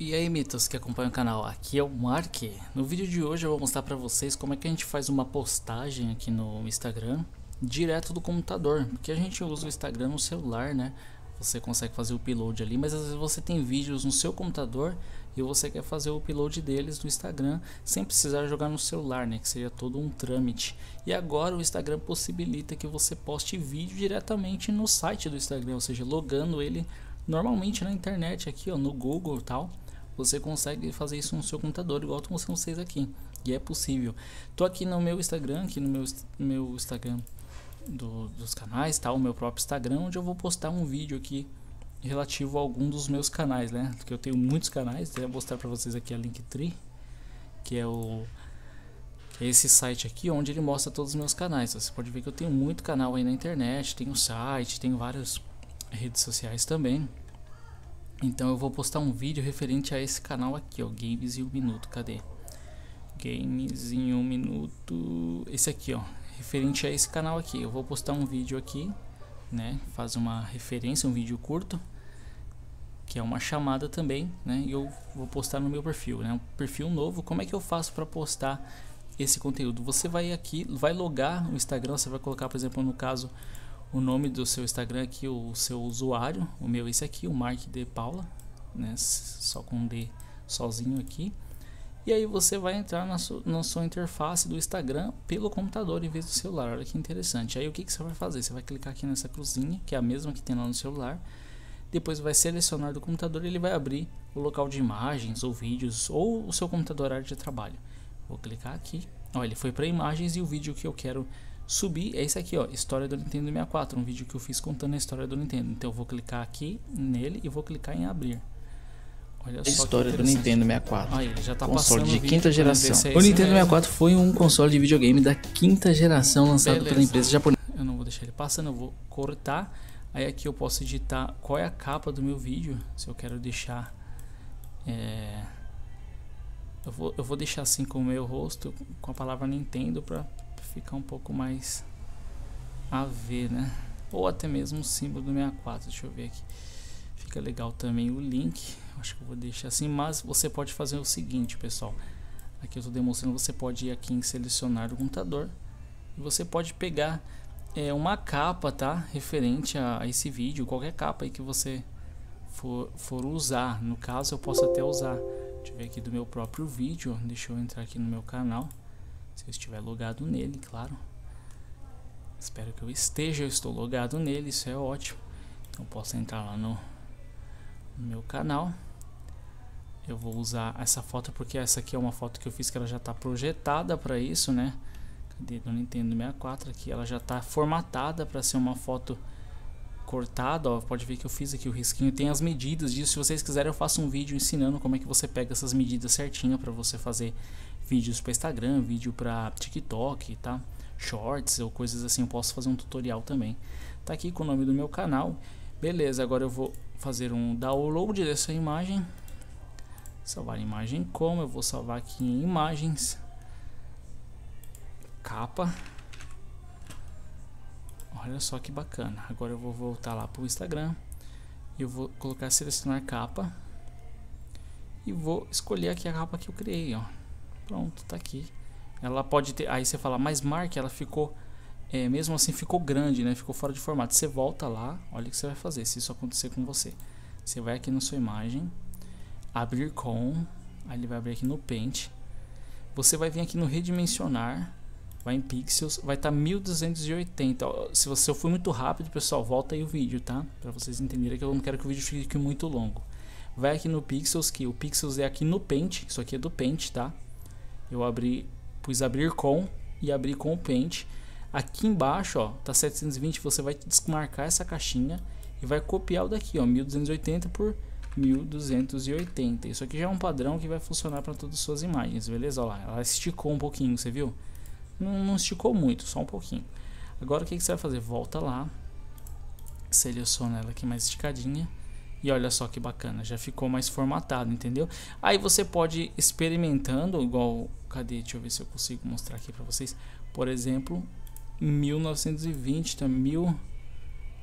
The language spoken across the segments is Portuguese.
E aí mitos que acompanham o canal, aqui é o Mark. No vídeo de hoje eu vou mostrar pra vocês como é que a gente faz uma postagem aqui no Instagram direto do computador, porque a gente usa o Instagram no celular, né? Você consegue fazer o upload ali, mas às vezes você tem vídeos no seu computador e você quer fazer o upload deles no Instagram sem precisar jogar no celular, né? Que seria todo um trâmite. E agora o Instagram possibilita que você poste vídeo diretamente no site do Instagram, ou seja, logando ele normalmente na internet aqui, ó, no Google e tal você consegue fazer isso no seu computador, igual estão mostrando vocês aqui. E é possível. Tô aqui no meu Instagram, aqui no meu, meu Instagram do, dos canais, tá? O meu próprio Instagram, onde eu vou postar um vídeo aqui relativo a algum dos meus canais, né? Porque eu tenho muitos canais, vou mostrar para vocês aqui a Linktree, que é o que é esse site aqui onde ele mostra todos os meus canais. Você pode ver que eu tenho muito canal aí na internet, tenho site, tenho várias redes sociais também. Então eu vou postar um vídeo referente a esse canal aqui, ó, Games em um Minuto, cadê? Games em um Minuto, esse aqui, ó, referente a esse canal aqui. Eu vou postar um vídeo aqui, né, faz uma referência, um vídeo curto, que é uma chamada também, né, e eu vou postar no meu perfil, né, um perfil novo. Como é que eu faço para postar esse conteúdo? Você vai aqui, vai logar no Instagram, você vai colocar, por exemplo, no caso o nome do seu Instagram aqui, o seu usuário, o meu esse aqui, o Mark de Paula, né, só com D sozinho aqui. E aí você vai entrar na sua, na sua interface do Instagram pelo computador em vez do celular. Olha que interessante. Aí o que, que você vai fazer? Você vai clicar aqui nessa cruzinha, que é a mesma que tem lá no celular. Depois vai selecionar do computador e ele vai abrir o local de imagens ou vídeos ou o seu computador área de trabalho. Vou clicar aqui. Olha, ele foi para imagens e o vídeo que eu quero subir é esse aqui, ó, história do Nintendo 64, um vídeo que eu fiz contando a história do Nintendo. Então eu vou clicar aqui nele e vou clicar em abrir. Olha só história do Nintendo 64. Aí, já tá console de quinta geração. É o Nintendo 64 foi um console de videogame da quinta geração lançado Beleza. pela empresa japonesa. Eu não vou deixar ele passando, eu vou cortar. Aí aqui eu posso editar qual é a capa do meu vídeo, se eu quero deixar é... eu, vou, eu vou deixar assim com o meu rosto, com a palavra Nintendo para ficar um pouco mais a ver, né? Ou até mesmo o símbolo do 64, deixa eu ver aqui. Fica legal também o link, acho que eu vou deixar assim, mas você pode fazer o seguinte, pessoal. Aqui eu estou demonstrando, você pode ir aqui em selecionar o computador e você pode pegar é, uma capa, tá? Referente a, a esse vídeo, qualquer capa aí que você for, for usar. No caso, eu posso até usar, deixa eu ver aqui do meu próprio vídeo, deixa eu entrar aqui no meu canal. Se eu estiver logado nele, claro. Espero que eu esteja, eu estou logado nele, isso é ótimo. Então posso entrar lá no, no meu canal. Eu vou usar essa foto porque essa aqui é uma foto que eu fiz que ela já está projetada para isso, né? Cadê do Nintendo 64 aqui? Ela já está formatada para ser uma foto cortada, ó, pode ver que eu fiz aqui o risquinho, tem as medidas disso, se vocês quiserem eu faço um vídeo ensinando como é que você pega essas medidas certinho para você fazer vídeos para Instagram, vídeo para TikTok, tá? Shorts ou coisas assim, eu posso fazer um tutorial também. Tá aqui com o nome do meu canal. Beleza, agora eu vou fazer um download dessa imagem. Salvar imagem como? Eu vou salvar aqui em imagens. Capa. Olha só que bacana. Agora eu vou voltar lá para o Instagram. Eu vou colocar selecionar capa. E vou escolher aqui a capa que eu criei, ó. Pronto, tá aqui. Ela pode ter. Aí você fala, mas Mark, ela ficou. É, mesmo assim ficou grande, né? Ficou fora de formato. Você volta lá, olha o que você vai fazer se isso acontecer com você. Você vai aqui na sua imagem, abrir com, aí ele vai abrir aqui no Paint. Você vai vir aqui no redimensionar, vai em pixels, vai estar tá 1280. Se você eu fui muito rápido, pessoal, volta aí o vídeo, tá? Para vocês entenderem que eu não quero que o vídeo fique muito longo. Vai aqui no pixels, que o pixels é aqui no Paint, isso aqui é do Paint, tá? Eu abri, pus abrir com e abri com o Paint. Aqui embaixo, ó, tá 720, você vai desmarcar essa caixinha e vai copiar o daqui, ó, 1280 por 1280. Isso aqui já é um padrão que vai funcionar para todas as suas imagens, beleza? Olha lá, ela esticou um pouquinho, você viu? Não, não esticou muito, só um pouquinho. Agora o que, que você vai fazer? Volta lá, seleciona ela aqui mais esticadinha e olha só que bacana, já ficou mais formatado, entendeu? Aí você pode experimentando, igual, cadê? Deixa eu ver se eu consigo mostrar aqui para vocês. Por exemplo, 1920, tá? Mil,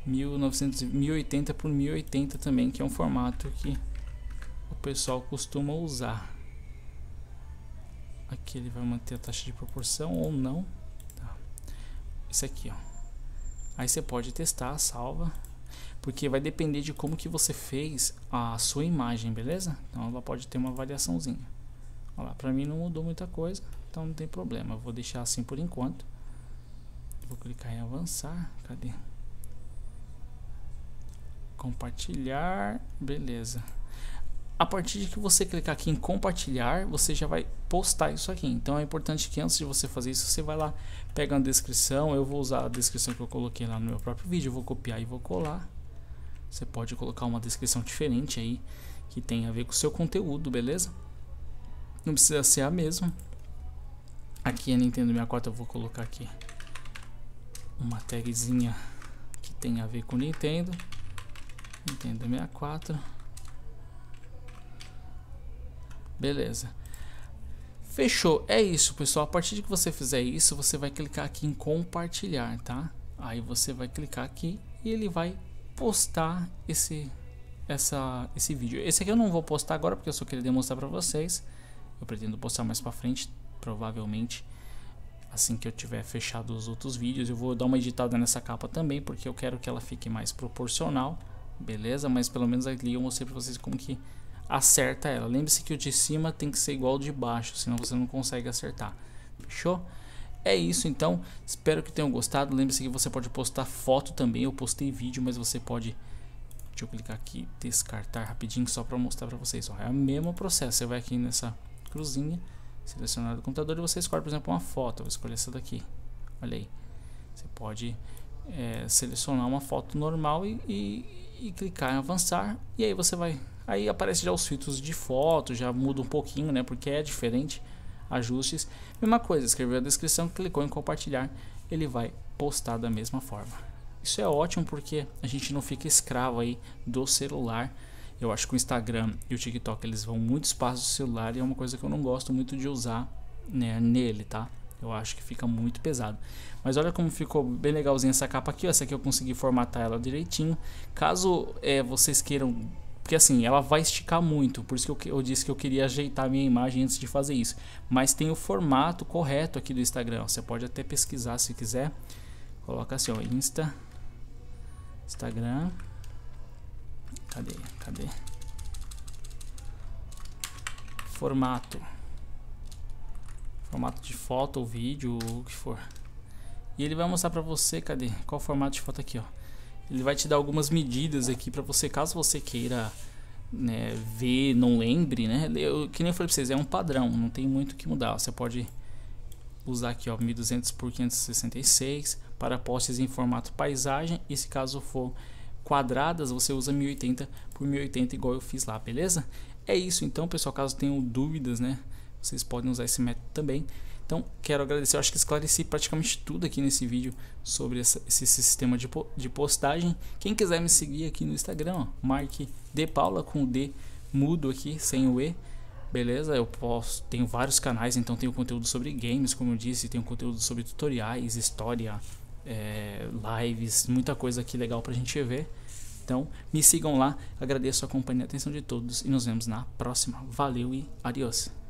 1900, 1080 por 1080 também, que é um formato que o pessoal costuma usar. Aqui ele vai manter a taxa de proporção ou não. Tá. Esse aqui, ó. Aí você pode testar, salva, porque vai depender de como que você fez a sua imagem, beleza? Então ela pode ter uma variaçãozinha. Olha lá, pra mim não mudou muita coisa, então não tem problema. Eu vou deixar assim por enquanto. Vou clicar em avançar, cadê? Compartilhar, beleza. A partir de que você clicar aqui em compartilhar, você já vai postar isso aqui. Então é importante que antes de você fazer isso, você vai lá, pega a descrição. Eu vou usar a descrição que eu coloquei lá no meu próprio vídeo. Vou copiar e vou colar. Você pode colocar uma descrição diferente aí, que tem a ver com o seu conteúdo, beleza? Não precisa ser a mesma. Aqui a Nintendo 64 eu vou colocar aqui uma tagzinha que tem a ver com Nintendo. Nintendo 64 Beleza. Fechou. É isso, pessoal. A partir de que você fizer isso, você vai clicar aqui em compartilhar, tá? Aí você vai clicar aqui e ele vai postar esse essa esse vídeo. Esse aqui eu não vou postar agora porque eu só queria demonstrar para vocês. Eu pretendo postar mais para frente, provavelmente assim que eu tiver fechado os outros vídeos. Eu vou dar uma editada nessa capa também, porque eu quero que ela fique mais proporcional, beleza? Mas pelo menos ali eu mostrei para vocês como que acerta ela. Lembre-se que o de cima tem que ser igual ao de baixo, senão você não consegue acertar. Fechou? É isso então, espero que tenham gostado. Lembre-se que você pode postar foto também. Eu postei vídeo, mas você pode. Deixa eu clicar aqui, descartar rapidinho só para mostrar para vocês. Ó, é o mesmo processo. Você vai aqui nessa cruzinha, selecionar o computador e você escolhe, por exemplo, uma foto. Eu vou escolher essa daqui. Olha aí. Você pode é, selecionar uma foto normal e, e, e clicar em avançar. E aí você vai Aí aparece já os filtros de foto, já muda um pouquinho, né? Porque é diferente. Ajustes. Mesma coisa, escreveu a descrição, clicou em compartilhar, ele vai postar da mesma forma. Isso é ótimo porque a gente não fica escravo aí do celular. Eu acho que o Instagram e o TikTok eles vão muito espaço do celular e é uma coisa que eu não gosto muito de usar né, nele, tá? Eu acho que fica muito pesado. Mas olha como ficou bem legalzinha essa capa aqui. Ó. Essa aqui eu consegui formatar ela direitinho. Caso é, vocês queiram porque assim, ela vai esticar muito, por isso que eu, eu disse que eu queria ajeitar a minha imagem antes de fazer isso. Mas tem o formato correto aqui do Instagram, você pode até pesquisar se quiser. Coloca assim, ó, Insta, Instagram, cadê, cadê? Formato, formato de foto ou vídeo, ou o que for. E ele vai mostrar pra você, cadê? Qual formato de foto aqui, ó ele vai te dar algumas medidas aqui para você, caso você queira né, ver, não lembre, né? Eu, que nem eu falei para vocês, é um padrão, não tem muito que mudar. Você pode usar aqui, ó, 1200 por 566 para postes em formato paisagem. E se caso for quadradas, você usa 1080 por 1080 igual eu fiz lá, beleza? É isso então, pessoal, caso tenham dúvidas, né? Vocês podem usar esse método também. Então, quero agradecer. Eu acho que esclareci praticamente tudo aqui nesse vídeo sobre essa, esse sistema de, de postagem. Quem quiser me seguir aqui no Instagram, Mark De Paula com o D mudo aqui, sem o E. Beleza? Eu posso, tenho vários canais, então tenho conteúdo sobre games, como eu disse, tenho conteúdo sobre tutoriais, história, é, lives, muita coisa aqui legal pra gente ver. Então, me sigam lá. Agradeço a companhia e a atenção de todos e nos vemos na próxima. Valeu e adiós.